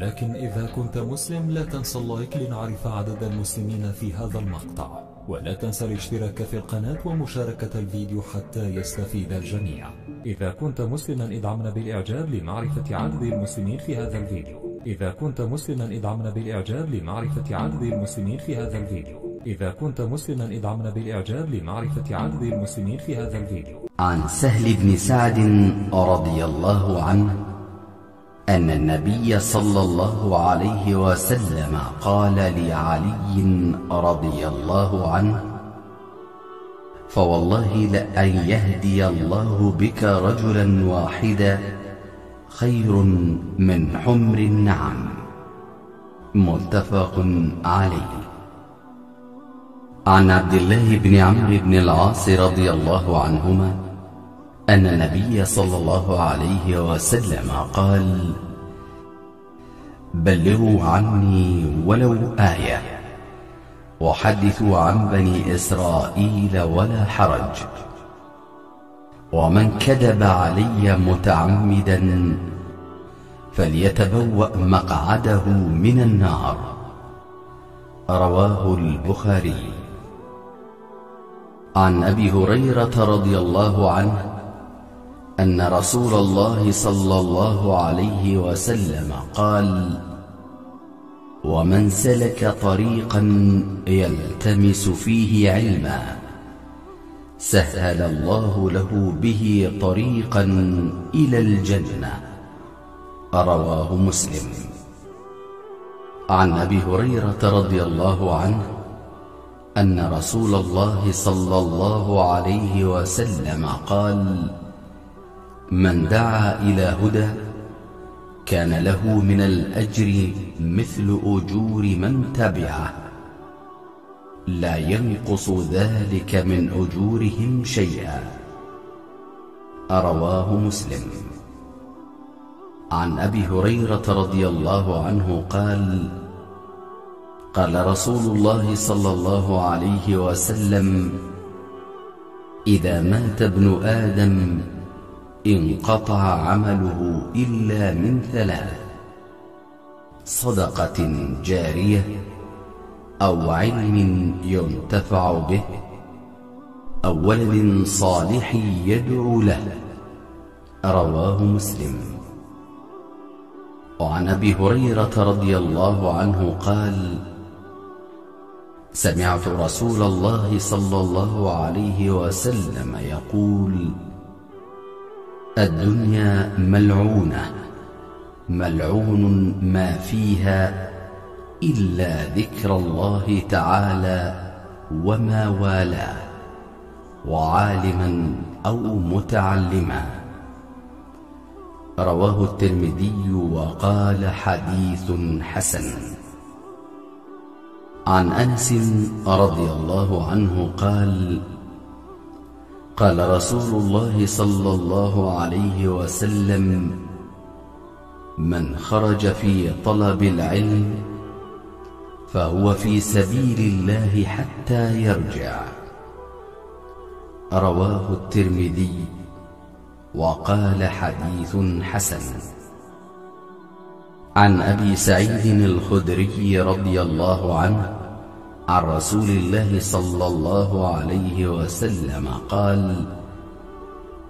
لكن إذا كنت مسلم لا تنسى اللايك لنعرف عدد المسلمين في هذا المقطع. ولا تنسى الاشتراك في القناة ومشاركة الفيديو حتى يستفيد الجميع. إذا كنت مسلما ادعمنا بالإعجاب لمعرفة عدد المسلمين في هذا الفيديو. إذا كنت مسلما ادعمنا بالإعجاب لمعرفة عدد المسلمين في هذا الفيديو. إذا كنت مسلما ادعمنا بالإعجاب لمعرفة عدد المسلمين في هذا الفيديو. عن سهل بن سعد رضي الله عنه. أن النبي صلى الله عليه وسلم قال لعلي رضي الله عنه فوالله لأن يهدي الله بك رجلا واحدا خير من حمر النعم متفق عليه. عن عبد الله بن عمرو بن العاص رضي الله عنهما أن النبي صلى الله عليه وسلم قال بلغوا عني ولو آية وحدثوا عن بني إسرائيل ولا حرج ومن كذب علي متعمدا فليتبوأ مقعده من النار. رواه البخاري. عن أبي هريرة رضي الله عنه أن رسول الله صلى الله عليه وسلم قال ومن سلك طريقا يلتمس فيه علما سهل الله له به طريقا إلى الجنة. رواه مسلم. عن أبي هريرة رضي الله عنه أن رسول الله صلى الله عليه وسلم قال من دعا إلى هدى كان له من الأجر مثل أجور من تبعه. لا ينقص ذلك من أجورهم شيئا. رواه مسلم. عن أبي هريرة رضي الله عنه قال قال رسول الله صلى الله عليه وسلم إذا مات ابن آدم انقطع عمله إلا من ثلاث صدقة جارية أو علم ينتفع به أو ولد صالح يدعو له رواه مسلم. وعن أبي هريرة رضي الله عنه قال سمعت رسول الله صلى الله عليه وسلم يقول الدنيا ملعونة ملعون ما فيها إلا ذكر الله تعالى وما والاه وعالما أو متعلما. رواه الترمذي وقال حديث حسن. عن أنس رضي الله عنه قال قال رسول الله صلى الله عليه وسلم من خرج في طلب العلم فهو في سبيل الله حتى يرجع. رواه الترمذي وقال حديث حسن. عن أبي سعيد الخدري رضي الله عنه عن رسول الله صلى الله عليه وسلم قال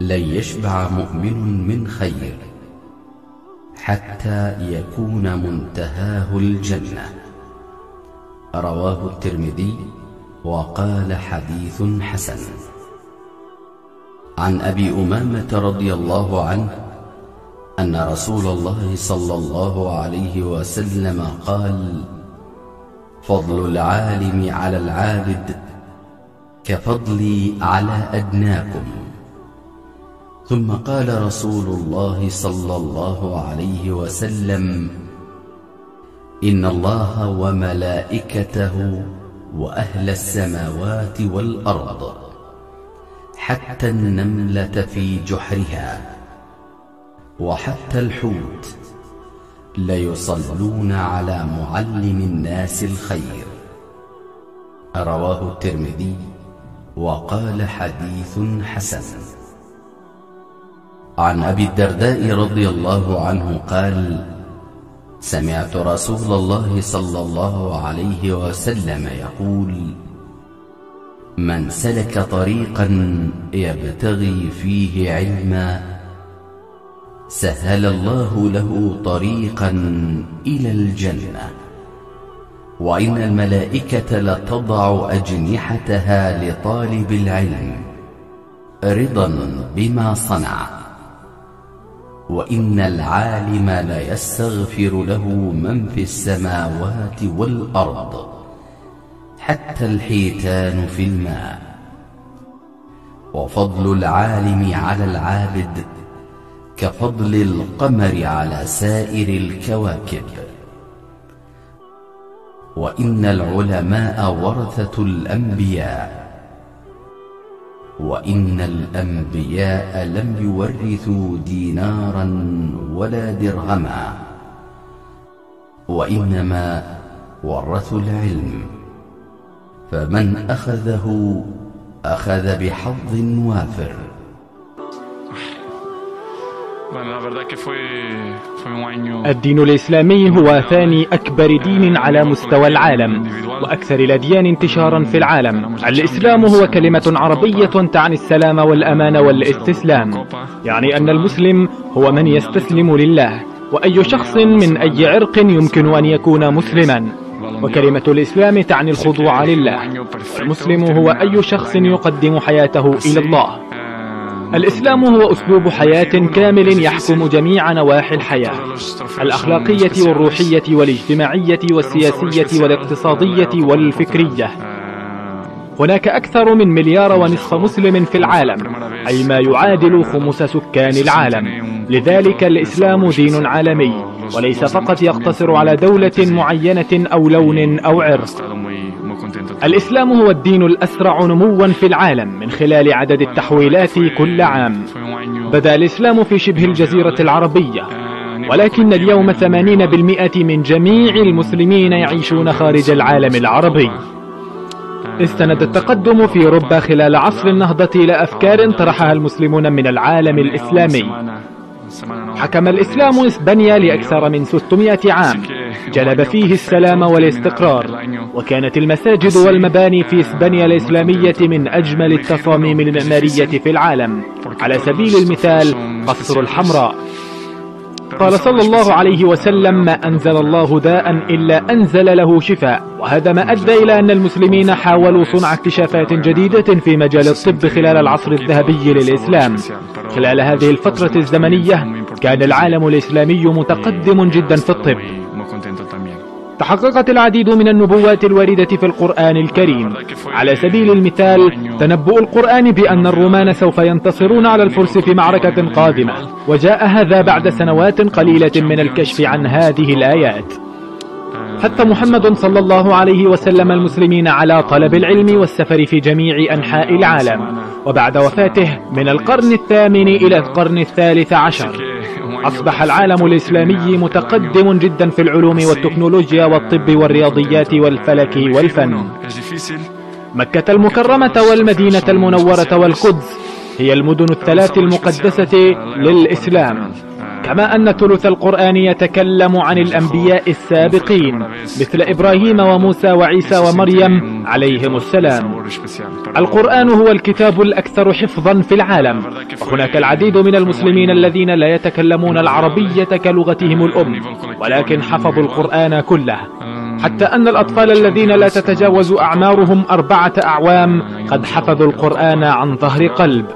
لن يشبع مؤمن من خير حتى يكون منتهاه الجنة رواه الترمذي وقال حديث حسن. عن أبي أمامة رضي الله عنه أن رسول الله صلى الله عليه وسلم قال فضل العالم على العابد كفضلي على أدناكم. ثم قال رسول الله صلى الله عليه وسلم إن الله وملائكته وأهل السماوات والأرض حتى النملة في جحرها وحتى الحوت ليصلون على معلم الناس الخير. رواه الترمذي وقال حديث حسن. عن أبي الدرداء رضي الله عنه قال سمعت رسول الله صلى الله عليه وسلم يقول من سلك طريقا يبتغي فيه علما سهل الله له طريقا إلى الجنة. وإن الملائكة لتضع أجنحتها لطالب العلم رضا بما صنع. وإن العالم ليستغفر له من في السماوات والأرض حتى الحيتان في الماء. وفضل العالم على العابد كفضل القمر على سائر الكواكب. وإن العلماء ورثة الأنبياء وإن الأنبياء لم يورثوا دينارا ولا درهما وإنما ورثوا العلم. فمن أخذه أخذ بحظ وافر. الدين الإسلامي هو ثاني أكبر دين على مستوى العالم وأكثر الأديان انتشارا في العالم. الإسلام هو كلمة عربية تعني السلام والأمان والاستسلام. يعني أن المسلم هو من يستسلم لله وأي شخص من أي عرق يمكن أن يكون مسلما. وكلمة الإسلام تعني الخضوع لله. المسلم هو أي شخص يقدم حياته إلى الله. الإسلام هو أسلوب حياة كامل يحكم جميع نواحي الحياة. الأخلاقية والروحية والاجتماعية والسياسية والاقتصادية والفكرية. هناك أكثر من مليار ونصف مسلم في العالم أي ما يعادل خمس سكان العالم. لذلك الإسلام دين عالمي وليس فقط يقتصر على دولة معينة أو لون أو عرق الإسلام هو الدين الأسرع نموا في العالم من خلال عدد التحويلات كل عام. بدأ الإسلام في شبه الجزيرة العربية ولكن اليوم ثمانين بالمئة من جميع المسلمين يعيشون خارج العالم العربي. استند التقدم في أوروبا خلال عصر النهضة إلى أفكار طرحها المسلمون من العالم الإسلامي. حكم الإسلام إسبانيا لأكثر من 600 عام. جلب فيه السلام والاستقرار. وكانت المساجد والمباني في إسبانيا الإسلامية من أجمل التصاميم المعمارية في العالم. على سبيل المثال قصر الحمراء. قال صلى الله عليه وسلم ما أنزل الله داء إلا أنزل له شفاء. وهذا ما أدى إلى أن المسلمين حاولوا صنع اكتشافات جديدة في مجال الطب خلال العصر الذهبي للإسلام. خلال هذه الفترة الزمنية كان العالم الإسلامي متقدم جدا في الطب. تحققت العديد من النبوات الواردة في القرآن الكريم. على سبيل المثال تنبؤ القرآن بأن الرومان سوف ينتصرون على الفرس في معركة قادمة وجاء هذا بعد سنوات قليلة من الكشف عن هذه الآيات. حتى محمد صلى الله عليه وسلم المسلمين على طلب العلم والسفر في جميع أنحاء العالم. وبعد وفاته من القرن الثامن إلى القرن الثالث عشر أصبح العالم الإسلامي متقدم جدا في العلوم والتكنولوجيا والطب والرياضيات والفلك والفن. مكة المكرمة والمدينة المنورة والقدس هي المدن الثلاث المقدسة للإسلام. كما أن ثلث القرآن يتكلم عن الأنبياء السابقين مثل إبراهيم وموسى وعيسى ومريم عليهم السلام. القرآن هو الكتاب الأكثر حفظا في العالم. وهناك العديد من المسلمين الذين لا يتكلمون العربية كلغتهم الأم ولكن حفظوا القرآن كله. حتى أن الأطفال الذين لا تتجاوز أعمارهم أربعة أعوام قد حفظوا القرآن عن ظهر قلب.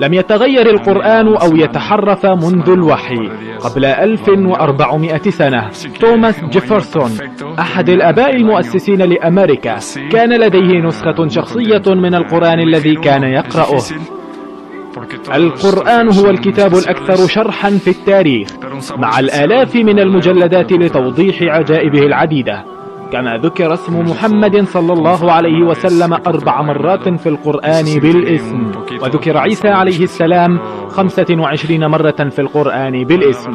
لم يتغير القرآن أو يتحرف منذ الوحي. قبل 1400 سنة توماس جيفرسون أحد الأباء المؤسسين لأمريكا كان لديه نسخة شخصية من القرآن الذي كان يقرأه. القرآن هو الكتاب الأكثر شرحا في التاريخ مع الآلاف من المجلدات لتوضيح عجائبه العديدة. كما ذكر اسم محمد صلى الله عليه وسلم أربع مرات في القرآن بالاسم. وذكر عيسى عليه السلام خمسة وعشرين مرة في القرآن بالاسم.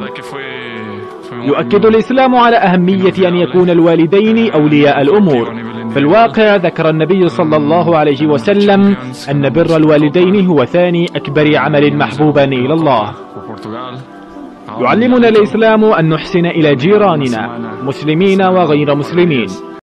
يؤكد الإسلام على أهمية أن يكون الوالدين أولياء الأمور. في الواقع ذكر النبي صلى الله عليه وسلم أن بر الوالدين هو ثاني أكبر عمل محبوبا إلى الله. يعلمنا الإسلام أن نحسن إلى جيراننا مسلمين وغير مسلمين.